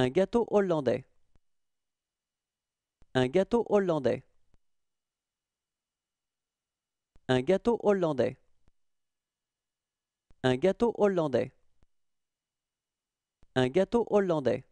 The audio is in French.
Un gâteau hollandais. Un gâteau hollandais. Un gâteau hollandais. Un gâteau hollandais. Un gâteau hollandais.